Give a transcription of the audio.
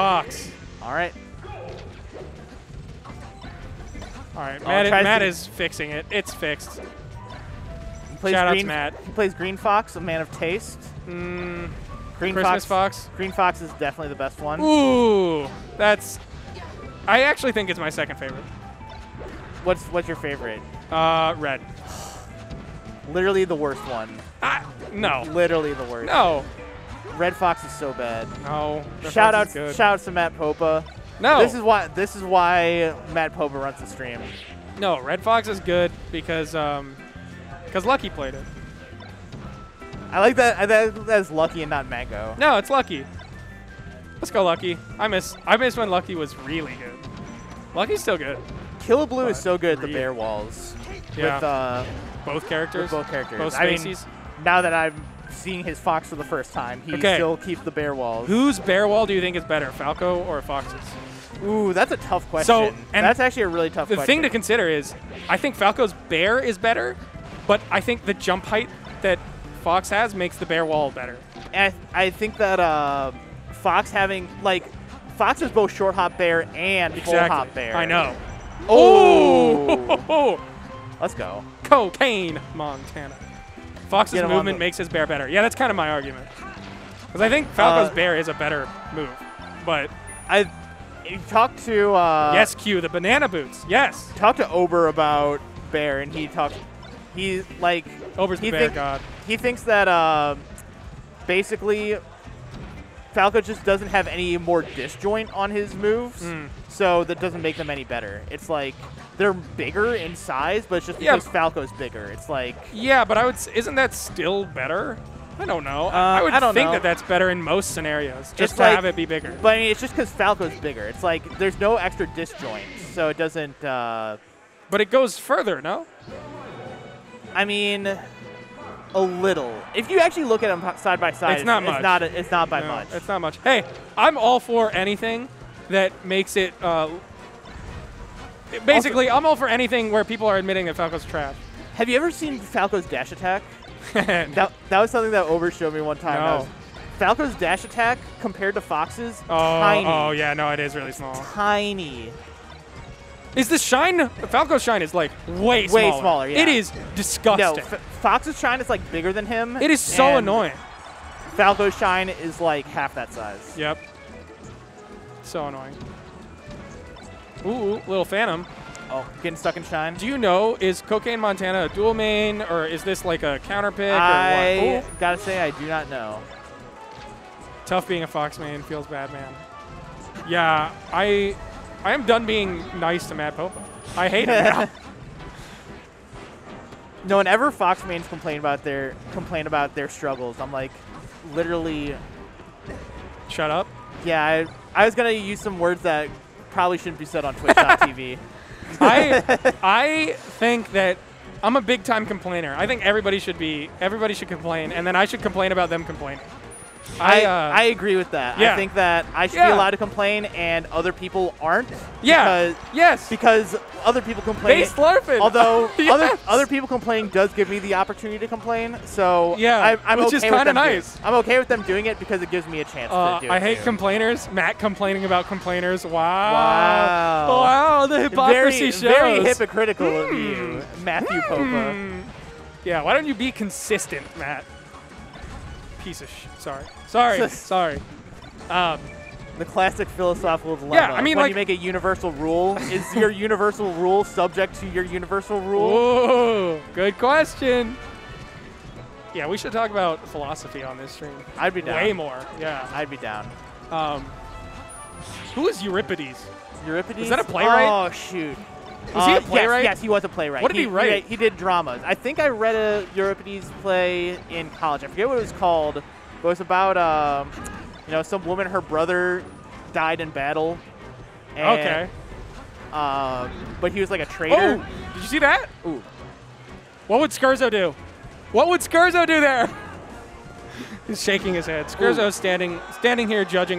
Fox. All right. All right, Oh, Matt, tries Matt is fixing it. It's fixed. He plays Shout out to green, Matt. He plays Green Fox, a man of taste. Mm, Green Christmas Fox, Fox. Green Fox is definitely the best one. Ooh, that's. I actually think it's my second favorite. What's what's your favorite? Uh, red. Literally the worst one. Ah, no, Literally the worst. no, Red Fox is so bad. no. Red shout Fox out, is shout outs to Matt Popa. no, This is why this is why Matt Popa runs the stream. no. Red Fox is good because um, because Lucky played it. I like that. That that's Lucky and not Mango. No, it's Lucky. Let's go, Lucky. I miss I miss when Lucky was really good. Lucky's still good. Killablue is But so good at the bear walls Yeah, with uh, both characters. with both characters. Both I mean, species. now that I'm seeing his fox for the first time, he Okay. still keeps the bear walls. Whose bear wall do you think is better, Falco or Fox's? Ooh, that's a tough question. So, and that's actually a really tough The question. thing to consider is, I think Falco's bear is better, but I think the jump height that Fox has makes the bear wall better. And I, I think that uh, Fox having like Fox is both short hop bear and full Exactly. hop bear. I know. Oh, let's go. cocaine, Montana. Fox's movement makes his bear better. Yeah, that's kind of my argument. Because I think Falco's Uh, bear is a better move. But I you talked to uh, yes, Q, the banana boots. Yes. talked to Ober about bear, and he talked. He like Ober's the bear god. he thinks that uh, basically Falco just doesn't have any more disjoint on his moves, Mm. so that doesn't make them any better. It's like they're bigger in size, but it's just Yeah. because Falco's bigger. It's like Yeah, but I would. Isn't that still better? I don't know. Uh, I would I don't think know. that that's better in most scenarios, just It's to like- have it be bigger. But I mean, it's just because Falco's bigger. It's like there's no extra disjoint, so it doesn't. Uh, But it goes further, no? I mean, a little. If you actually look at them side by side, It's not much. It's not. A, it's not by No, much. It's not much. Hey, I'm all for anything that makes it. Uh, basically, I'm all for anything where people are admitting that Falco's trash. Have you ever seen Falco's dash attack? no. That, that was something that Ober showed me one time. No. was- Falco's dash attack compared to Fox's, Oh, tiny, oh, yeah, no, it is really small. tiny. Is the shine? Falco's shine is like way smaller. Way smaller, yeah. It is No, disgusting. F- Fox's shine is like bigger than him. it is so annoying. Falco's shine is like half that size. Yep. So annoying. Ooh, little Phantom. Oh, getting stuck in shine. Do you know, is Cocaine Montana a dual main, or is this like a counter pick? I or what? Gotta say, I do not know. tough being a Fox main. Feels bad, man. Yeah, I I am done being nice to Matt Popa. I hate him now. No, whenever Fox mains complain about their complain about their struggles, I'm like, literally, Shut up. yeah. I, I was gonna use some words that probably shouldn't be said on Twitch.tv. I I think that I'm a big time complainer. I think everybody should be everybody should complain, and then I should complain about them complaining. I, I uh, I agree with that. I think that I should be allowed to complain and other people aren't. yeah Because, yes because other people complain. base slurping. Although other Yes. other people complaining does give me the opportunity to complain, so Yeah, I, I'm which okay is with kinda them doing- nice. I'm okay with them doing it because it gives me a chance Uh, to do it. I hate too. complainers. Matt complaining about complainers. Wow. Wow. Wow, the hypocrisy very, shows. very hypocritical of you, Matthew Popa. Hmm. Yeah, why don't you be consistent, Matt? Piece of sh. Sorry. Sorry. Sorry. Um, The classic philosophical dilemma. Yeah, I mean, when like- you make a universal rule, is your universal rule subject to your universal rule? Whoa, good question. Yeah, we should talk about philosophy on this stream. I'd be down. Way more. Yeah. I'd be down. Um, who is Euripides? Euripides? Is that a playwright? Oh shoot. Was he a Uh, playwright? Yes, yes, he was a playwright. What did he write? He, did dramas. I think I read a Euripides play in college. I forget what it was called. But it was about, um, you know, some woman. Her brother died in battle. And, okay. Um, but he was like a traitor. Oh, did you see that? Ooh. What would Skurzo do? What would Skurzo do there? He's shaking his head. Skurzo's standing standing here judging